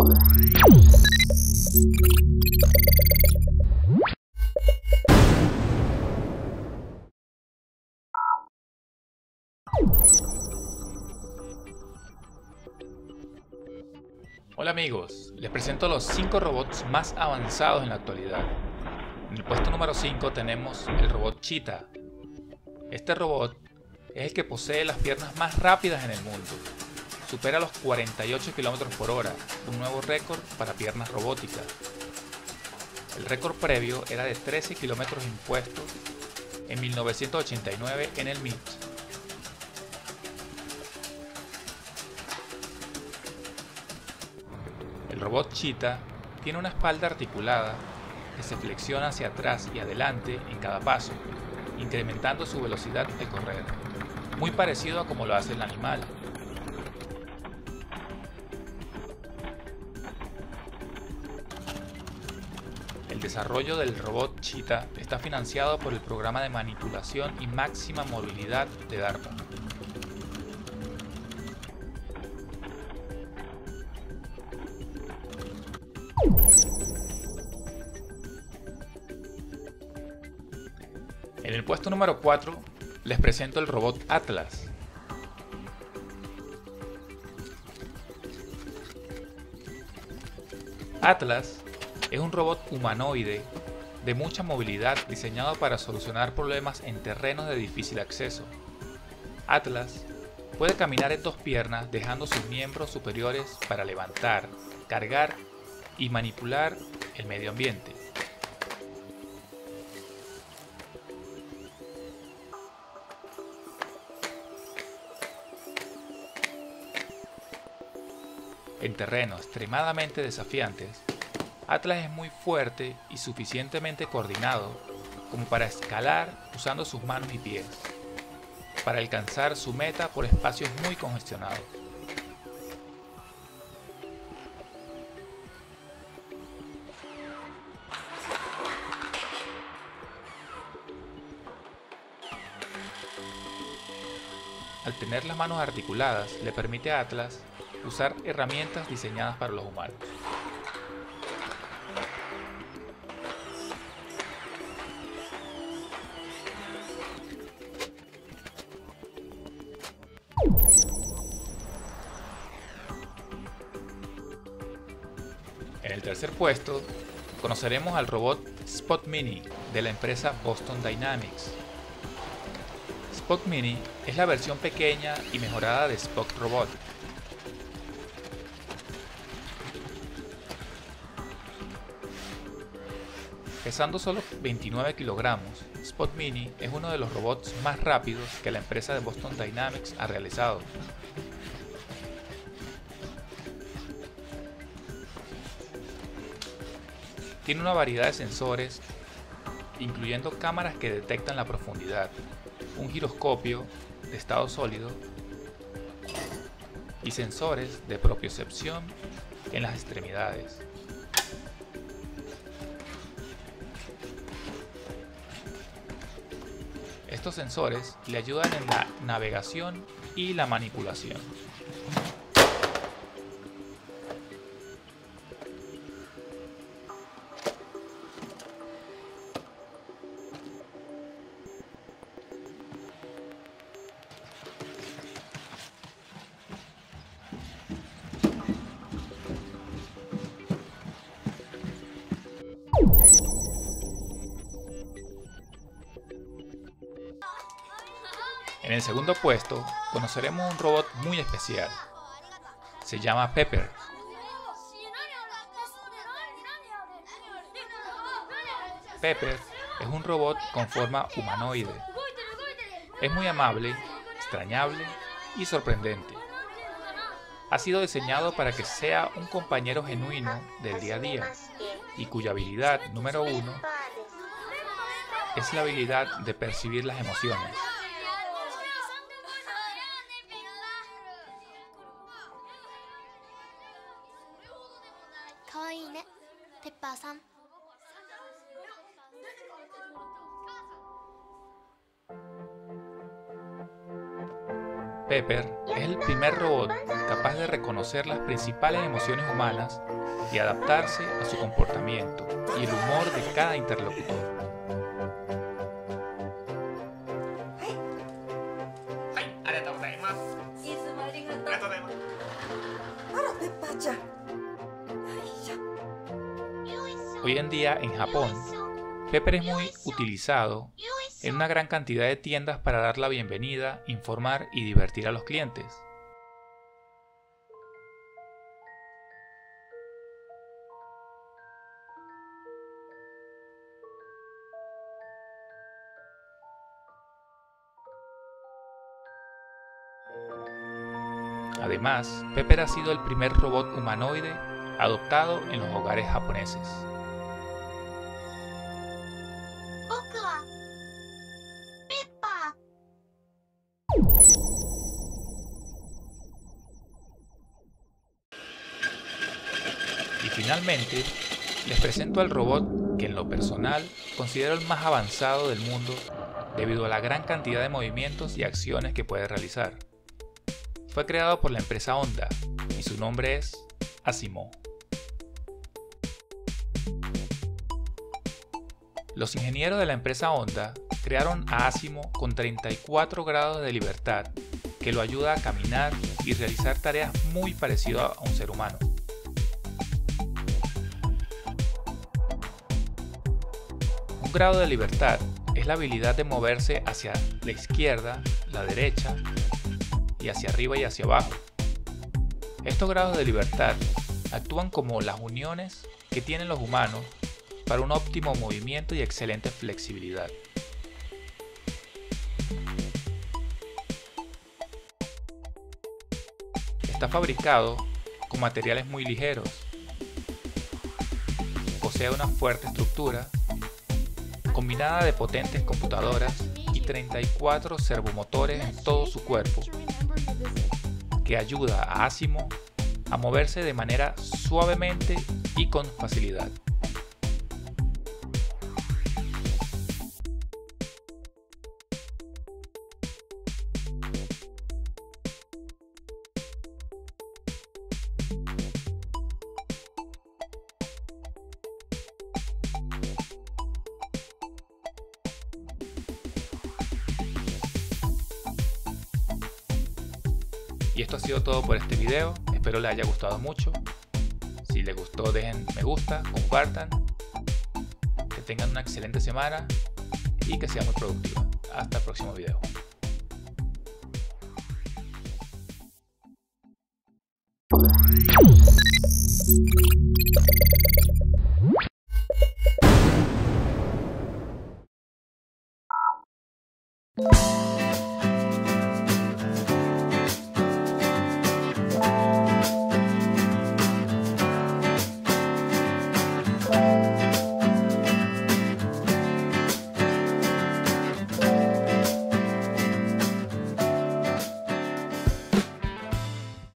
Hola amigos, les presento los 5 robots más avanzados en la actualidad. En el puesto número 5 tenemos el robot Cheetah. Este robot es el que posee las piernas más rápidas en el mundo. Supera los 48 km por hora, un nuevo récord para piernas robóticas. El récord previo era de 13 km impuestos en 1989 en el MIT. El robot Cheetah tiene una espalda articulada que se flexiona hacia atrás y adelante en cada paso, incrementando su velocidad de correr, muy parecido a como lo hace el animal. El desarrollo del robot Cheetah está financiado por el programa de manipulación y máxima movilidad de DARPA. En el puesto número 4 les presento el robot Atlas. Atlas es un robot humanoide de mucha movilidad diseñado para solucionar problemas en terrenos de difícil acceso. Atlas puede caminar en dos piernas dejando sus miembros superiores para levantar, cargar y manipular el medio ambiente. En terrenos extremadamente desafiantes, Atlas es muy fuerte y suficientemente coordinado como para escalar usando sus manos y pies, para alcanzar su meta por espacios muy congestionados. Al tener las manos articuladas, le permite a Atlas usar herramientas diseñadas para los humanos. En el tercer puesto, conoceremos al robot Spot Mini de la empresa Boston Dynamics. Spot Mini es la versión pequeña y mejorada de Spock Robot, Pesando solo 29 kilogramos, Spot Mini es uno de los robots más rápidos que la empresa de Boston Dynamics ha realizado. Tiene una variedad de sensores, incluyendo cámaras que detectan la profundidad, un giroscopio de estado sólido y sensores de propiocepción en las extremidades. Estos sensores le ayudan en la navegación y la manipulación. En el segundo puesto conoceremos un robot muy especial. Se llama Pepper. Pepper es un robot con forma humanoide. Es muy amable, extrañable y sorprendente. Ha sido diseñado para que sea un compañero genuino del día a día y cuya habilidad número uno es la habilidad de percibir las emociones. Pepper es el primer robot capaz de reconocer las principales emociones humanas y adaptarse a su comportamiento y el humor de cada interlocutor. Hoy en día en Japón, Pepper es muy utilizado en una gran cantidad de tiendas para dar la bienvenida, informar y divertir a los clientes. Además, Pepper ha sido el primer robot humanoide adoptado en los hogares japoneses. Finalmente, les presento al robot que en lo personal considero el más avanzado del mundo debido a la gran cantidad de movimientos y acciones que puede realizar. Fue creado por la empresa Honda y su nombre es Asimo. Los ingenieros de la empresa Honda crearon a Asimo con 34 grados de libertad que lo ayuda a caminar y realizar tareas muy parecidas a un ser humano. Un grado de libertad es la habilidad de moverse hacia la izquierda, la derecha y hacia arriba y hacia abajo. Estos grados de libertad actúan como las uniones que tienen los humanos para un óptimo movimiento y excelente flexibilidad. Está fabricado con materiales muy ligeros. Posee una fuerte estructura combinada de potentes computadoras y 34 servomotores en todo su cuerpo, que ayuda a Asimo a moverse de manera suavemente y con facilidad. Y esto ha sido todo por este video, espero les haya gustado mucho. Si les gustó dejen me gusta, compartan, que tengan una excelente semana y que sea muy productiva. Hasta el próximo video.